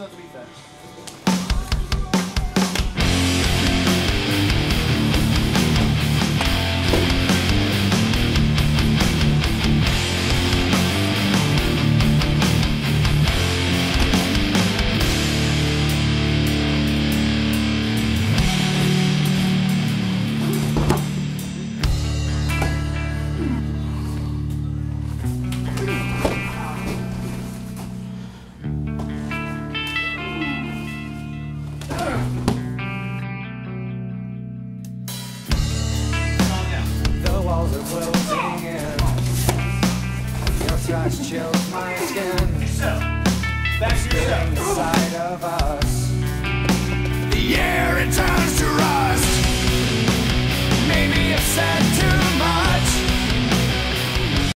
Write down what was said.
habitantes touch chills my skin. Back to yourself.